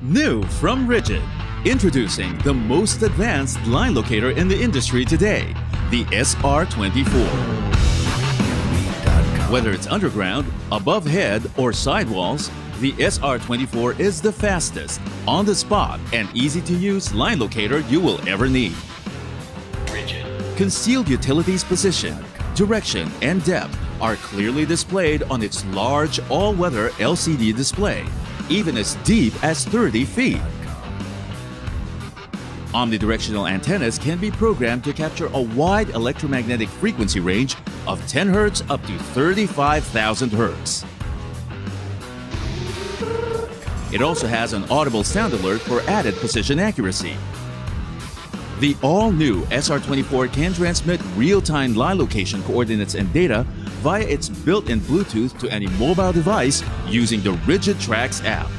New from RIDGID. Introducing the most advanced line locator in the industry today, the SR24. Whether it's underground, above head, or sidewalls, the SR24 is the fastest, on the spot, and easy to use line locator you will ever need. RIDGID. Concealed utilities position, direction, and depth are clearly displayed on its large all-weather LCD display, even as deep as 30 feet. Omnidirectional antennas can be programmed to capture a wide electromagnetic frequency range of 10 Hz up to 35,000 Hz. It also has an audible sound alert for added position accuracy. The all-new SR24 can transmit real-time line location coordinates and data via its built-in Bluetooth to any mobile device using the RIDGIDtrax app.